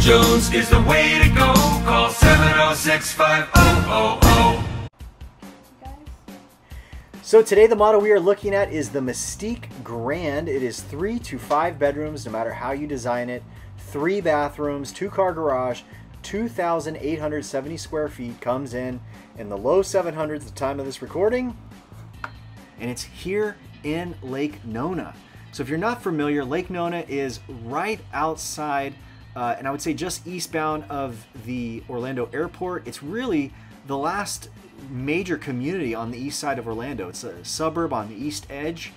Jones is the way to go. Call 706 5000. So today the model we are looking at is the Mystique Grand. It is three to five bedrooms, no matter how you design it. Three bathrooms, two car garage, 2,870 square feet. Comes in in the low 700s at the time of this recording. And it's here in Lake Nona. So if you're not familiar, Lake Nona is right outside, uh, and I would say just eastbound of the Orlando airport. It's really the last major community on the east side of Orlando. It's a suburb on the east edge,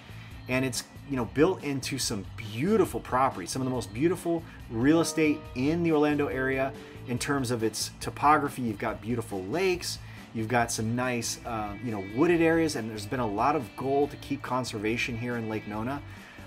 and it's you know built into some beautiful property, some of the most beautiful real estate in the Orlando area in terms of its topography. You've got beautiful lakes. You've got some nice, uh, you know, wooded areas, and there's been a lot of goal to keep conservation here in Lake Nona.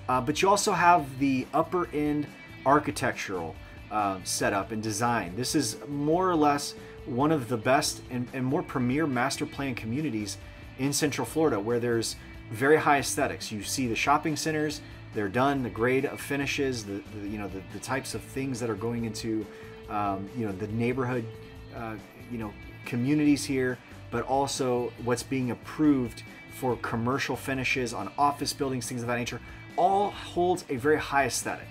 Uh, but you also have the upper end architectural uh, setup and design. This is more or less one of the best and, and more premier master plan communities in Central Florida where there's very high aesthetics. You see the shopping centers, they're done, the grade of finishes, the, the you know the, the, types of things that are going into um, you know the neighborhood uh, you know communities here, but also what's being approved for commercial finishes on office buildings, things of that nature, all holds a very high aesthetic.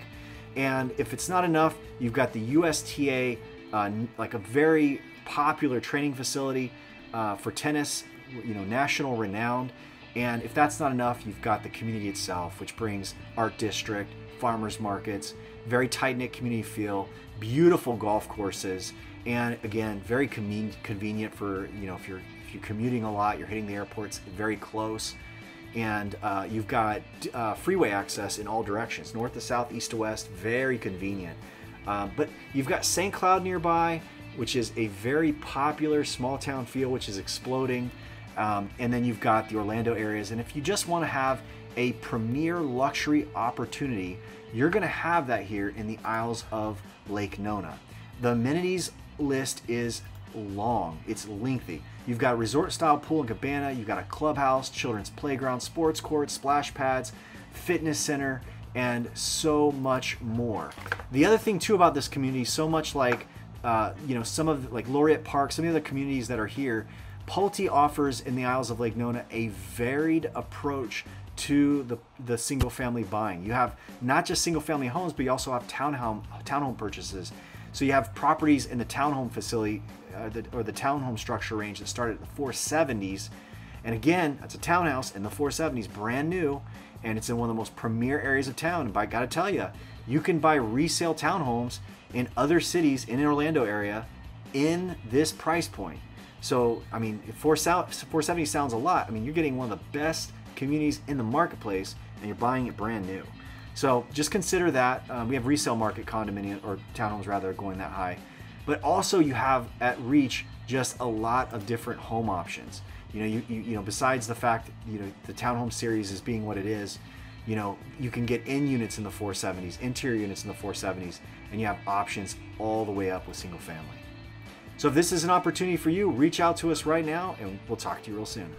And if it's not enough, you've got the USTA, uh, like a very popular training facility uh, for tennis, you know, national renowned. And if that's not enough, you've got the community itself, which brings art district, farmers markets, very tight knit community feel, beautiful golf courses, and again, very convenient for you know if you're if you're commuting a lot, you're hitting the airports very close, and uh, you've got uh, freeway access in all directions, north to south, east to west, very convenient. Um, but you've got St. Cloud nearby, which is a very popular small town feel, which is exploding. Um, and then you've got the Orlando areas. And if you just want to have a premier luxury opportunity, you're going to have that here in the Isles of Lake Nona. The amenities list is long, it's lengthy. You've got resort style pool and cabana, you've got a clubhouse, children's playground, sports court, splash pads, fitness center, and so much more. The other thing too about this community, so much like uh, you know, some of like Laureate Park, some of the other communities that are here, Pulte offers in the Isles of Lake Nona a varied approach to the, the single family buying. You have not just single family homes, but you also have townhome, townhome purchases. So you have properties in the townhome facility uh, the, or the townhome structure range that started at the 470s. And again, that's a townhouse in the 470s, brand new, and it's in one of the most premier areas of town. And I gotta tell you, you can buy resale townhomes in other cities in the Orlando area in this price point. So, I mean, 470 sounds a lot. I mean, you're getting one of the best communities in the marketplace and you're buying it brand new. So just consider that. Um, we have resale market condominium or townhomes rather going that high. But also you have at Reach just a lot of different home options. You know, you, you, you know, besides the fact, you know, the townhome series is being what it is, you know, you can get in units in the 470s, interior units in the 470s, and you have options all the way up with single family. So if this is an opportunity for you, reach out to us right now and we'll talk to you real soon.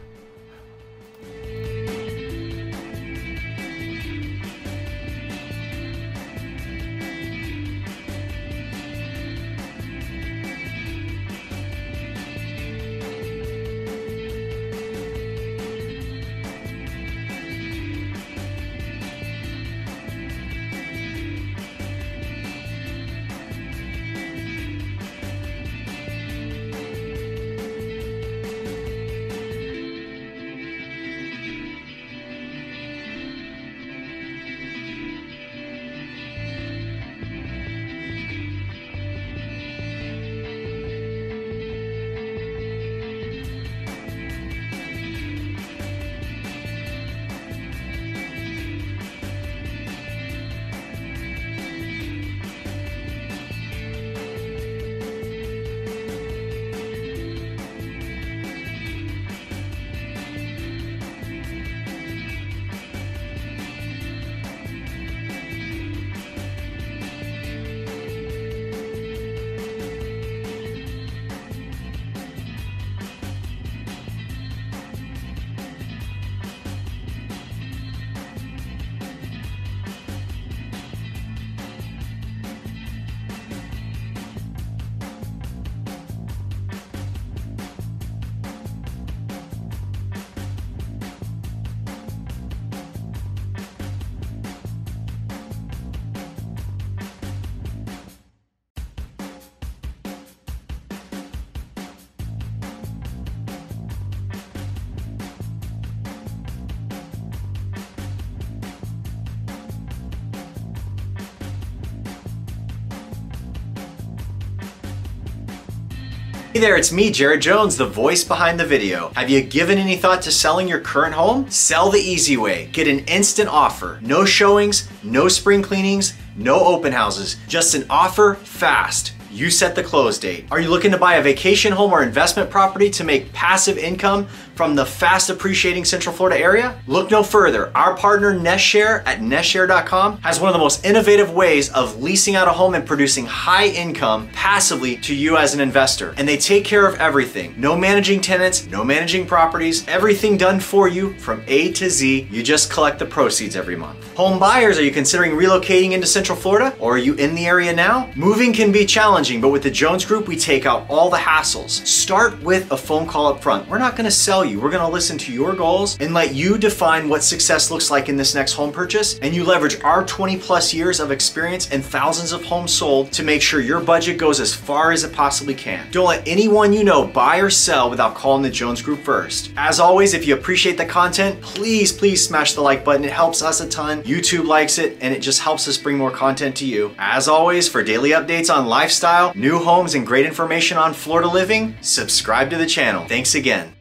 Hey there, it's me, Jared Jones, the voice behind the video. Have you given any thought to selling your current home? Sell the easy way. Get an instant offer. No showings, no spring cleanings, no open houses. Just an offer fast you set the close date. Are you looking to buy a vacation home or investment property to make passive income from the fast appreciating Central Florida area? Look no further. Our partner NestShare at nestshare.com has one of the most innovative ways of leasing out a home and producing high income passively to you as an investor. And they take care of everything. No managing tenants, no managing properties, everything done for you from A to Z. You just collect the proceeds every month. Home buyers, are you considering relocating into Central Florida or are you in the area now? Moving can be challenging challenging, but with the Jones Group, we take out all the hassles. Start with a phone call up front. We're not gonna sell you. We're gonna listen to your goals and let you define what success looks like in this next home purchase. And you leverage our 20 plus years of experience and thousands of homes sold to make sure your budget goes as far as it possibly can. Don't let anyone you know buy or sell without calling the Jones Group first. As always, if you appreciate the content, please, please smash the like button. It helps us a ton. YouTube likes it and it just helps us bring more content to you. As always, for daily updates on lifestyle, lifestyle, new homes, and great information on Florida living, subscribe to the channel. Thanks again.